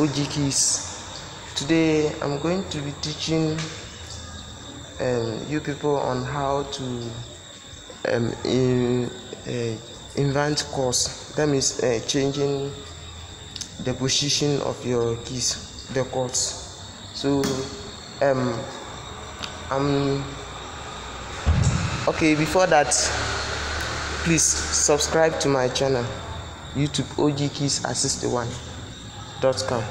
OG Keys. Today, I'm going to be teaching um, you people on how to um, in, uh, invent chords. That means uh, changing the position of your keys, the chords. So, um, I'm okay. Before that, please subscribe to my channel youtube ogkeys61.com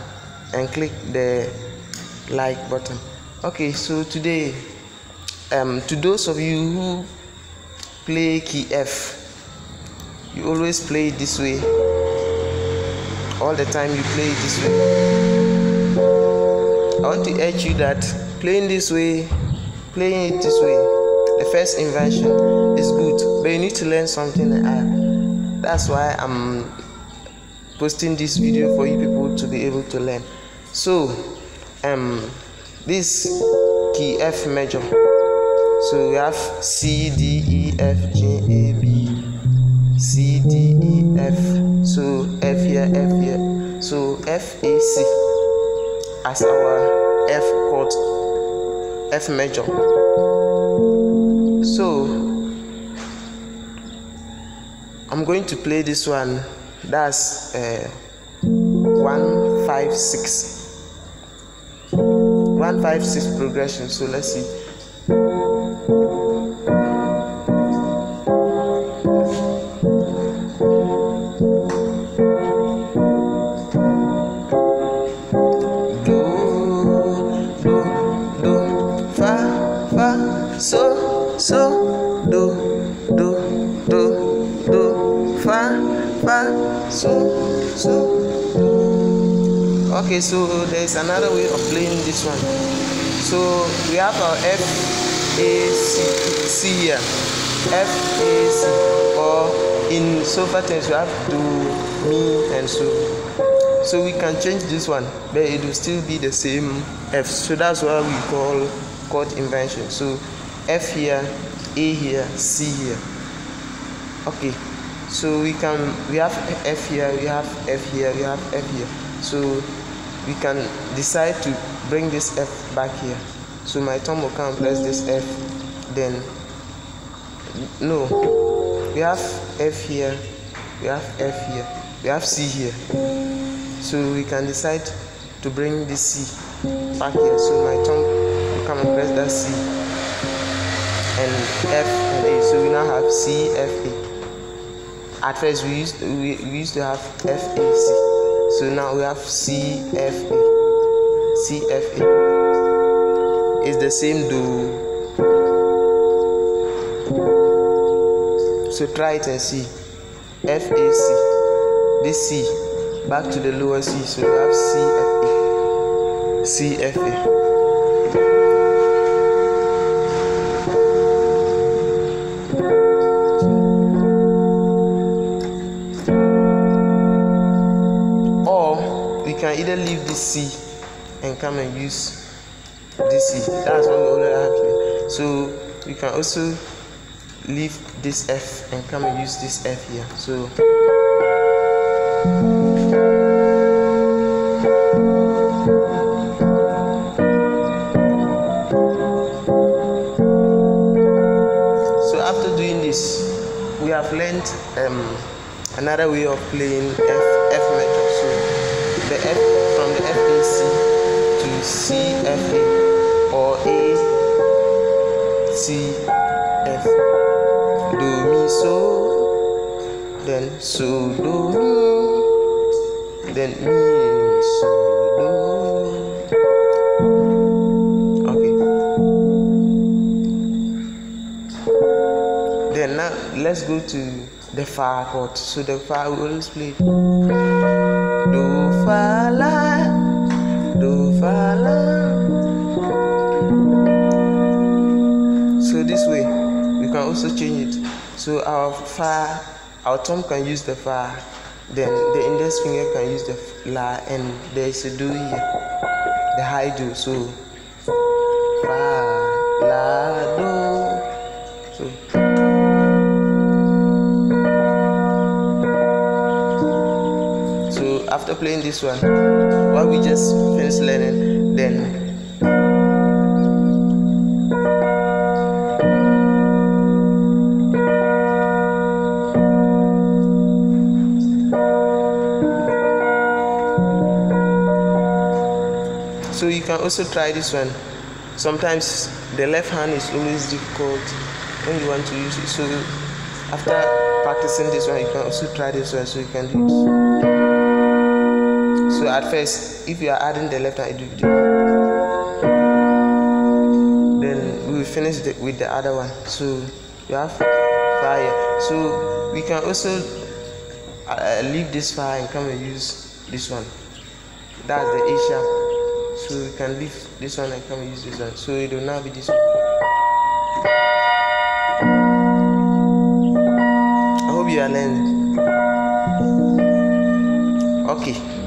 and click the like button. Okay so today um to those of you who play key f you always play it this way. All the time you play it this way. I want to urge you that playing this way playing it this way the first invention is good but you need to learn something. Uh, that's why i'm posting this video for you people to be able to learn. So um this key f major. So we have c d e f g a b c d e f. So f here f here. So f a c as our f chord f major. So I'm going to play this one. That's uh, one five six. One five six progression. So let's see. Okay so there's another way of playing this one. So we have our f a c c here f a c or in solfa terms we have do mi and so. So we can change this one but it will still be the same f. So that's what we call chord invention so f here a here c here. Okay. So we can we have f here we have f here we have f here. So we can decide to bring this f back here. So my thumb will come and press this f then no. We have f here we have f here we have c here. So we can decide to bring this c back here. So my thumb will come and press that c and f and a. So we now have c f a. At first we used we, we used to have F A C so now we have C F A. C F A. It's the same do. So try it and see. F A C. This C back to the lower C. So we have C F can either leave this C and come and use this C. That's what we already have here. So we can also leave this F and come and use this F here. So so after doing this, we have learned um, another way of playing F the F from the FAC to CFA or A C F. Do mi so then so do mi then mi so do. Okay. Then now let's go to the fa chord so the fa we always play do fa la do fa la so this way we can also change it. So our fa our thumb can use the fa then the index finger can use the la and there is a do here the high do. So fa la do. So after playing this one what we just finished learning then so you can also try this one. Sometimes the left hand is always difficult when you want to use it. So after practicing this one you can also try this one so you can do it so at first if you are adding the left hand it. Will then we will finish the, with the other one. So you have fire. So we can also uh, leave this fire and come and use this one. That's the A sharp so we can leave this one and come and use this one. So it will now be this one. I hope you are learning. Okay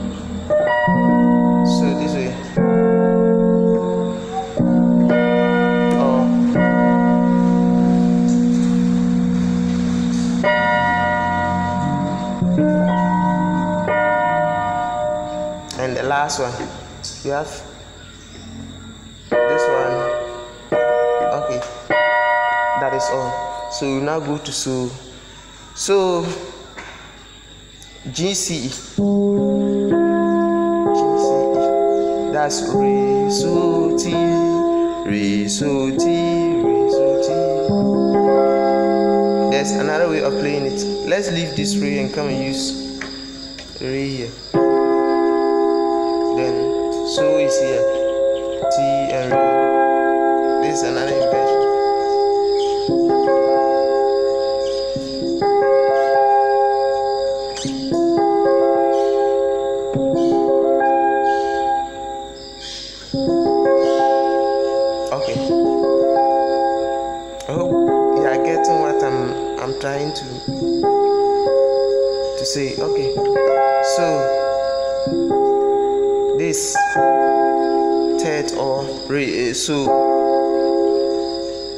and the last one. You have this one. Okay. That is all. So you now go to so so GCE that's re so ti re so ti re so ti there's another way of playing it. Let's leave this re and come and use re here so is here. T re. This is another inversion. Third or re uh, so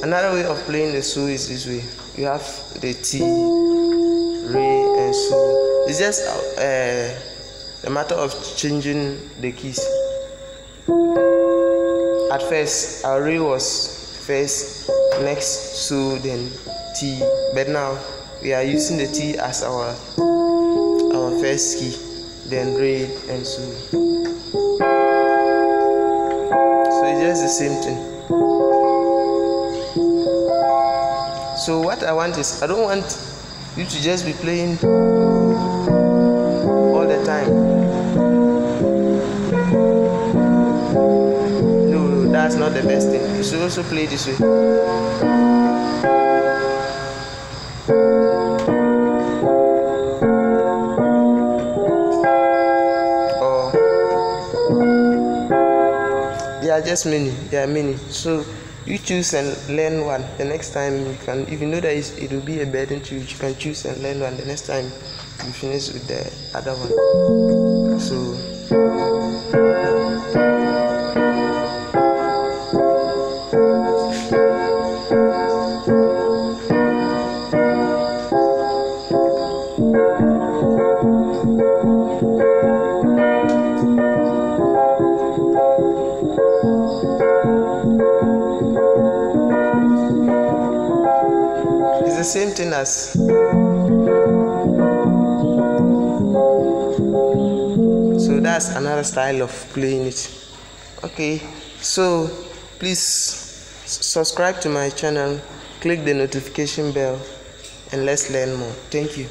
another way of playing the so is this way. You have the t re and so it's just uh, a matter of changing the keys. At first our re was first next so then t. But now we are using the t as our our first key then re and so just the same thing. So what I want is I don't want you to just be playing all the time. No, that's not the best thing. You should also play this way. Are just many. There are many. So you choose and learn one. The next time you can, if you know that it will be a burden to you, you can choose and learn one. The next time you finish with the other one. So. The same thing as so that's another style of playing it. Okay so please subscribe to my channel click the notification bell and let's learn more. Thank you